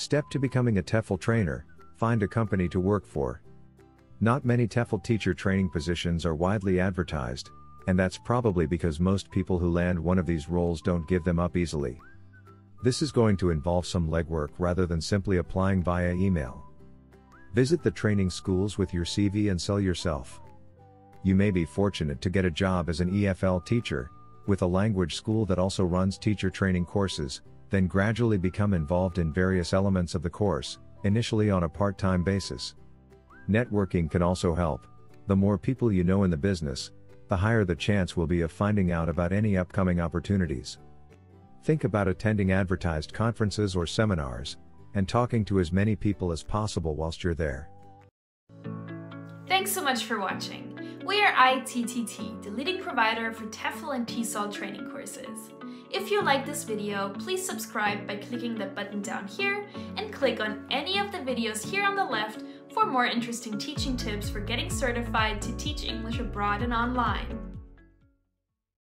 Step to becoming a TEFL trainer, find a company to work for. Not many TEFL teacher training positions are widely advertised, and that's probably because most people who land one of these roles don't give them up easily. This is going to involve some legwork rather than simply applying via email. Visit the training schools with your CV and sell yourself. You may be fortunate to get a job as an EFL teacher, with a language school that also runs teacher training courses, then gradually become involved in various elements of the course, initially on a part time basis. Networking can also help. The more people you know in the business, the higher the chance will be of finding out about any upcoming opportunities. Think about attending advertised conferences or seminars, and talking to as many people as possible whilst you're there. Thanks so much for watching. We are ITTT, the leading provider for TEFL and TESOL training courses. If you like this video, please subscribe by clicking the button down here and click on any of the videos here on the left for more interesting teaching tips for getting certified to teach English abroad and online.